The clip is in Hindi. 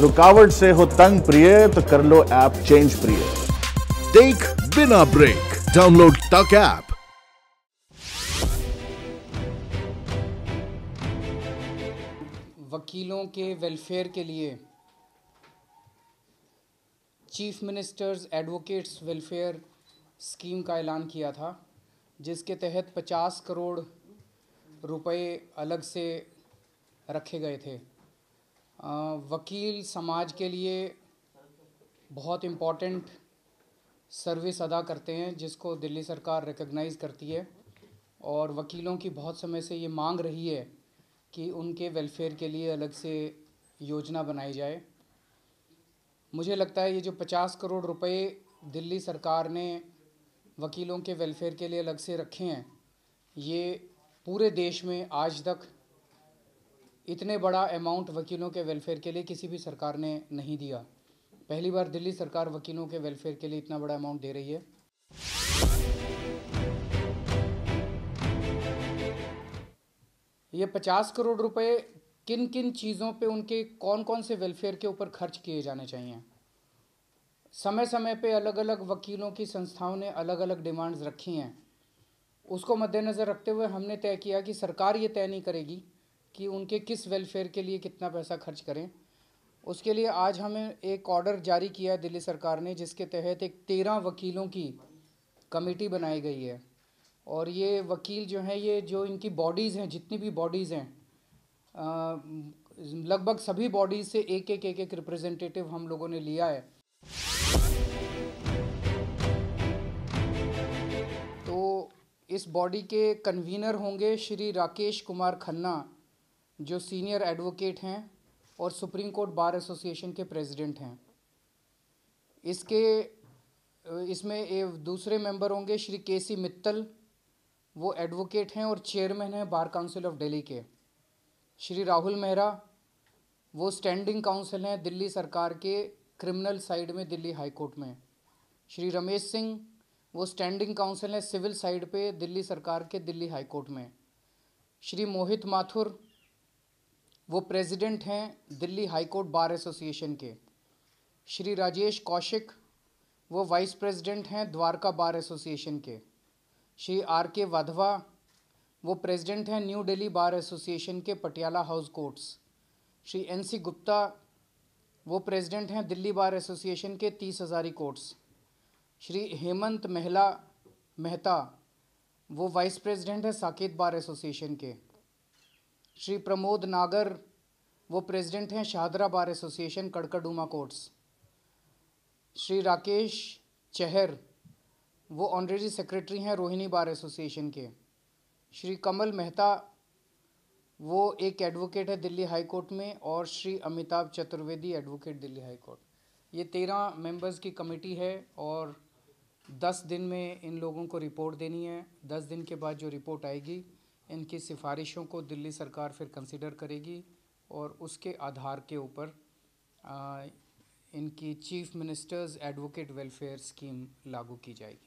रुकावट से हो तंग प्रिय तो कर लो ऐप चेंज प्रिय। देख बिना ब्रेक। डाउनलोड तक ऐप वकीलों के वेलफेयर के लिए chief ministers advocates welfare scheme का ऐलान किया था जिसके तहत 50 करोड़ रुपए अलग से रखे गए थे। वकील समाज के लिए बहुत इम्पोर्टेंट सर्विस अदा करते हैं, जिसको दिल्ली सरकार रिकग्नाइज़ करती है। और वकीलों की बहुत समय से ये मांग रही है कि उनके वेलफेयर के लिए अलग से योजना बनाई जाए। मुझे लगता है ये जो पचास करोड़ रुपए दिल्ली सरकार ने वकीलों के वेलफेयर के लिए अलग से रखे हैं, ये पूरे देश में आज तक इतने बड़ा अमाउंट वकीलों के वेलफेयर के लिए किसी भी सरकार ने नहीं दिया। पहली बार दिल्ली सरकार वकीलों के वेलफेयर के लिए इतना बड़ा अमाउंट दे रही है। ये पचास करोड़ रुपए किन किन चीज़ों पे उनके कौन कौन से वेलफेयर के ऊपर खर्च किए जाने चाहिए? समय समय पे अलग अलग वकीलों की संस्थाओं ने अलग अलग डिमांड्स रखी हैं। उसको मद्देनज़र रखते हुए हमने तय किया कि सरकार ये तय नहीं करेगी। कि उनके किस वेलफेयर के लिए कितना पैसा खर्च करें। उसके लिए आज हमें एक ऑर्डर जारी किया है दिल्ली सरकार ने, जिसके तहत एक तेरह वकीलों की कमेटी बनाई गई है। और ये वकील जो हैं, ये जो इनकी बॉडीज़ हैं, जितनी भी बॉडीज़ हैं लगभग सभी बॉडीज़ से एक एक एक एक रिप्रेजेंटेटिव हम लोगों ने लिया है। तो इस बॉडी के कन्वीनर होंगे श्री राकेश कुमार खन्ना। जो सीनियर एडवोकेट हैं और सुप्रीम कोर्ट बार एसोसिएशन के प्रेसिडेंट हैं। इसके, इसमें दूसरे मेंबर होंगे श्री के सी मित्तल, वो एडवोकेट हैं और चेयरमैन हैं बार काउंसिल ऑफ़ दिल्ली के। श्री राहुल मेहरा, वो स्टैंडिंग काउंसिल हैं दिल्ली सरकार के क्रिमिनल साइड में दिल्ली हाई कोर्ट में। श्री रमेश सिंह, वो स्टैंडिंग काउंसिल हैं सिविल साइड पे दिल्ली सरकार के दिल्ली हाई कोर्ट में। श्री मोहित माथुर वो प्रेसिडेंट हैं Delhi high court bar association के। श्री राजेश कौशिक, वो वाइस प्रेसिडेंट हैं द्वारका बार एसोसिएशन के। श्री आर के वाधवा, वो प्रेसिडेंट हैं न्यू दिल्ली बार एसोसिएशन के Patiala house courts. Shri N C Gupta, वो प्रेसिडेंट हैं दिल्ली बार एसोसिएशन के तीस हज़ारी कोर्ट्स। श्री हेमंत महिला मेहता, वो वाइस प्रेसिडेंट हैं साकेत बार एसोसिएशन के। श्री प्रमोद नागर, वो प्रेसिडेंट हैं, Shahdara bar association Karkardooma courts Shri Rakesh Chahar, वो ऑनरेरी सेक्रेटरी हैं, रोहिणी बार एसोसिएशन के। श्री कमल मेहता, वो एक एडवोकेट है, दिल्ली हाई कोर्ट में, और Shri Amitabh Chaturvedi advocate Delhi high court ये तेरह मेंबर्स की कमेटी है, और दस दिन में इन लोगों को रिपोर्ट देनी है। दस दिन के बाद जो रिपोर्ट आएगी इनकी सिफारिशों को दिल्ली सरकार फिर कंसिडर करेगी और उसके आधार के ऊपर इनकी chief ministers advocate welfare scheme लागू की जाएगी।